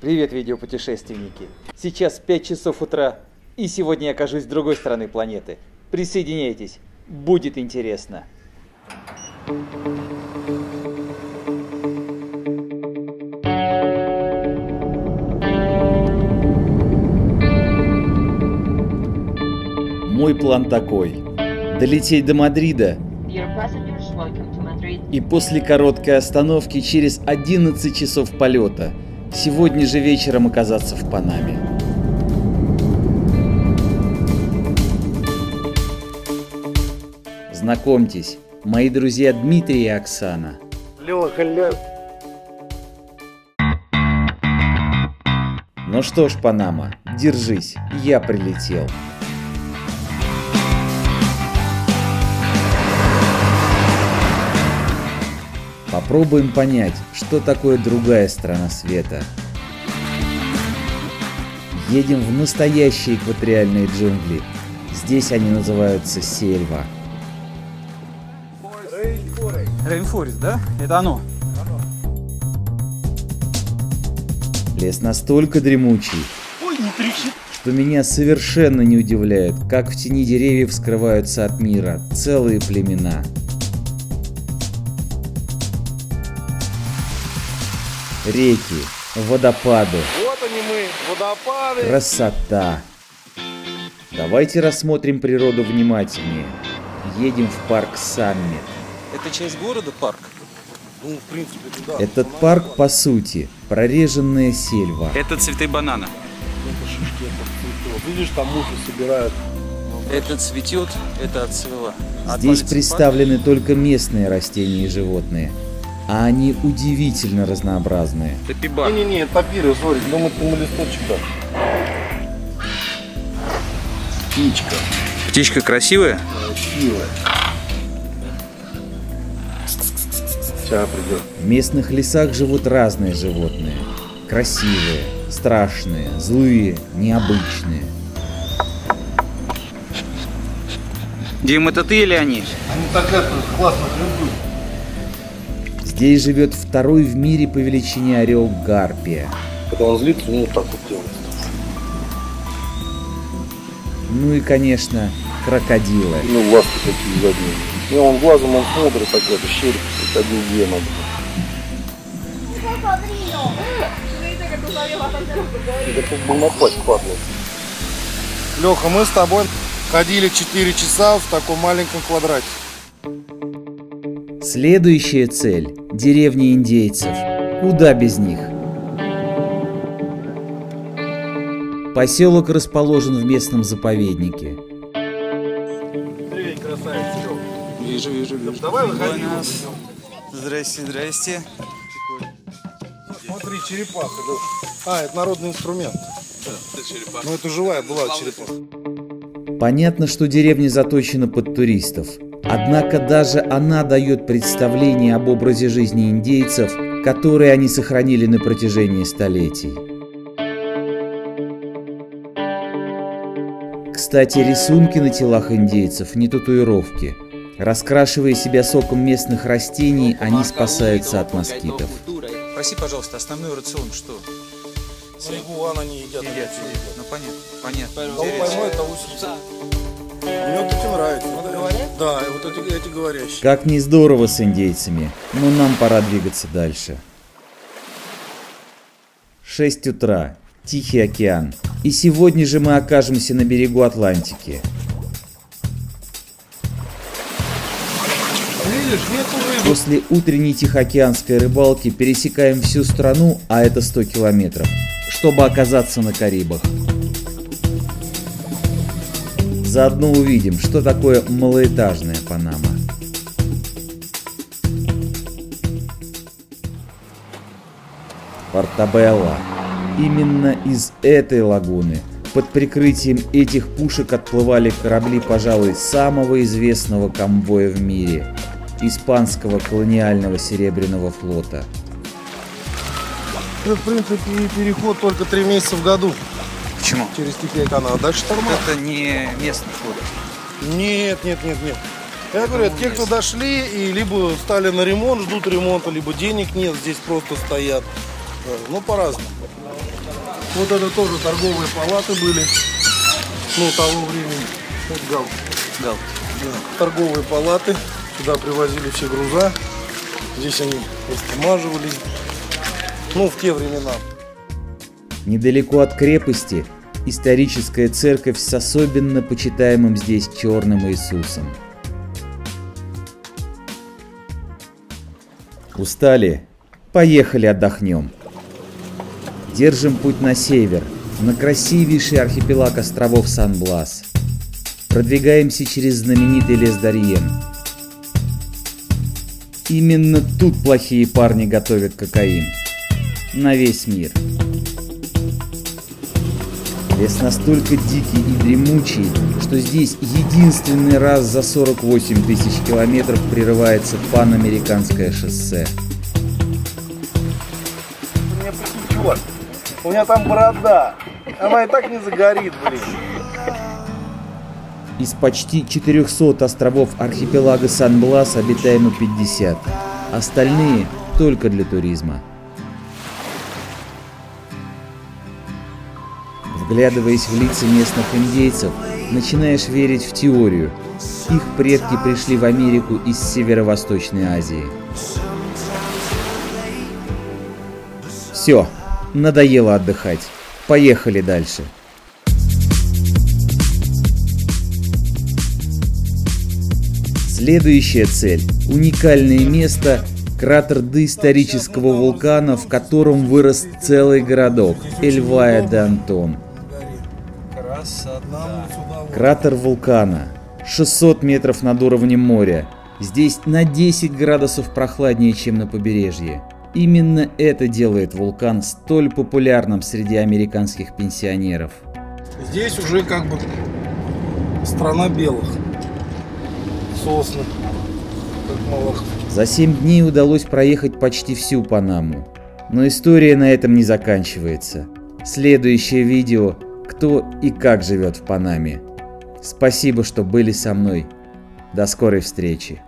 Привет, видеопутешественники! Сейчас 5 часов утра, и сегодня я окажусь с другой стороны планеты. Присоединяйтесь, будет интересно. Мой план такой. Долететь до Мадрида и после короткой остановки через 11 часов полета сегодня же вечером оказаться в Панаме. Знакомьтесь, мои друзья Дмитрий и Оксана. Леха, ля... Ну что ж, Панама, держись, я прилетел. Попробуем понять, что такое другая страна света. Едем в настоящие экваториальные джунгли. Здесь они называются сельва. Rainforest, да? Это оно. Лес настолько дремучий, что меня совершенно не удивляет, как в тени деревьев скрываются от мира целые племена. Реки, водопады, Вот они мы, водопады. красота. Давайте рассмотрим природу внимательнее. Едем в парк Саммит. Это часть города, парк? Ну, в принципе, туда. Этот парк, по сути, прореженная сельва. Это цветы банана. Это шишки, это цветы. Видишь, там мухи собирают. Это цветет, это отцвело. Здесь представлены только местные растения и животные, а они удивительно разнообразные. Это пиба. Не-не-не, это папиры, смотри, думаю, это на листочек, да. Птичка, Птичка красивая? красивая. Сейчас придет. В местных лесах живут разные животные. Красивые, страшные, злые, необычные. Дим, это ты или они? Они так это, классно люблю. Здесь живет второй в мире по величине орел Гарпия. Когда он злится, ну, вот так вот делает. Ну и, конечно, крокодилы. Ну, ласки такие задние. Не, он глазом, он смотрит так, это щель, крокодил вена. Готов был напасть, падла. Леха, мы с тобой ходили 4 часа в таком маленьком квадрате. Следующая цель – деревня индейцев. Куда без них? Поселок расположен в местном заповеднике. Привет, красавец, Вижу, вижу, вижу. Давай выходи. Здрасте, здрасте. Смотри, черепаха. А, это народный инструмент. Ну, это живая была черепаха. Понятно, что деревня заточена под туристов. Однако даже она дает представление об образе жизни индейцев, которые они сохранили на протяжении столетий. Кстати, рисунки на телах индейцев не татуировки. Раскрашивая себя соком местных растений, они спасаются от москитов. Проси, пожалуйста, основной рацион что? Едят. они Едят, едят. Ну понятно, понятно. Кого поймает, того. Мне вот эти нравятся. Вот говорят? Да, вот эти, эти говорящие. Как не здорово с индейцами, но нам пора двигаться дальше. 6 утра. Тихий океан. И сегодня же мы окажемся на берегу Атлантики. После утренней тихоокеанской рыбалки пересекаем всю страну, а это 100 километров, чтобы оказаться на Карибах. Заодно увидим, что такое малоэтажная Панама. Портабелла. Именно из этой лагуны под прикрытием этих пушек отплывали корабли, пожалуй, самого известного конвоя в мире – испанского колониального серебряного флота. В принципе, переход только три месяца в году Почему? через Тихий океан. А дальше шторма. Это не местный флот. Нет, нет, нет, нет. Я говорю, это те, кто дошли и либо стали на ремонт, ждут ремонта, либо денег нет, здесь просто стоят. Ну, по-разному. Вот это тоже торговые палаты были. Ну, того времени. Вот гал. Гал. Да. Торговые палаты. Сюда привозили все груза. Здесь они растамаживались. Ну, в те времена. Недалеко от крепости историческая церковь с особенно почитаемым здесь черным Иисусом. Устали? Поехали отдохнем. Держим путь на север, на красивейший архипелаг островов Сан-Блас. Продвигаемся через знаменитый лес Дарьен. Именно тут плохие парни готовят кокаин. На весь мир. Лес настолько дикий и дремучий, что здесь единственный раз за 48 тысяч километров прерывается панамериканское шоссе. У меня чувак, у меня там борода. Она и так не загорит, блин. Из почти 400 островов архипелага Сан-Блас обитаемо 50. Остальные только для туризма. Вглядываясь в лица местных индейцев, начинаешь верить в теорию. Их предки пришли в Америку из Северо-Восточной Азии. Все, надоело отдыхать. Поехали дальше. Следующая цель – уникальное место – кратер доисторического вулкана, в котором вырос целый городок – Эльвая де Кратер вулкана. 600 метров над уровнем моря. Здесь на 10 градусов прохладнее, чем на побережье. Именно это делает вулкан столь популярным среди американских пенсионеров. Здесь уже как бы страна белых. Сосны. Как малах. За 7 дней удалось проехать почти всю Панаму. Но история на этом не заканчивается. Следующее видео «Кто и как живет в Панаме». Спасибо, что были со мной. До скорой встречи.